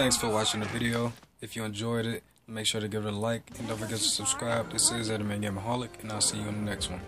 Thanks for watching the video. If you enjoyed it, make sure to give it a like and don't forget to subscribe. This is Animegamerholic, and I'll see you in the next one.